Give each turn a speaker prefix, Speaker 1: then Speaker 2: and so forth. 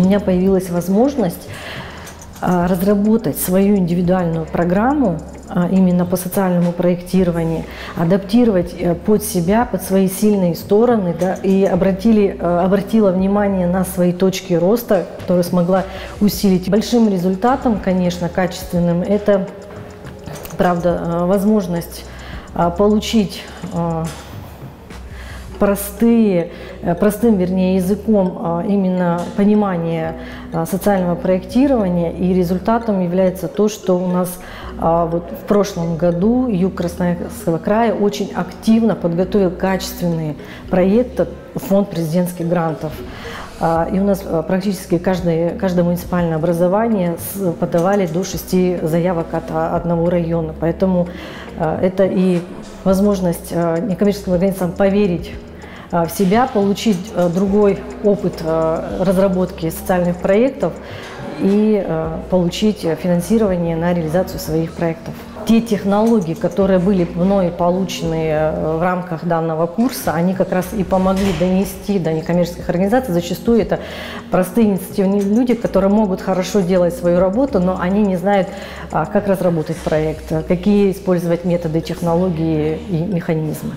Speaker 1: у меня появилась возможность а, разработать свою индивидуальную программу а, именно по социальному проектированию, адаптировать э, под себя, под свои сильные стороны, да, и обратили, э, обратила внимание на свои точки роста, которые смогла усилить. Большим результатом, конечно, качественным, это, правда, э, возможность получить простые, э, простым, вернее, языком а, именно понимание а, социального проектирования. И результатом является то, что у нас а, вот в прошлом году Юг Красноярского края очень активно подготовил качественные проекты в фонд президентских грантов. И у нас практически каждое, каждое муниципальное образование подавали до шести заявок от одного района. Поэтому это и возможность некоммерческим организациям поверить в себя, получить э, другой опыт э, разработки социальных проектов и получить финансирование на реализацию своих проектов. Те технологии, которые были мной получены в рамках данного курса, они как раз и помогли донести до некоммерческих организаций. Зачастую это простые инициативные люди, которые могут хорошо делать свою работу, но они не знают, как разработать проект, какие использовать методы, технологии и механизмы.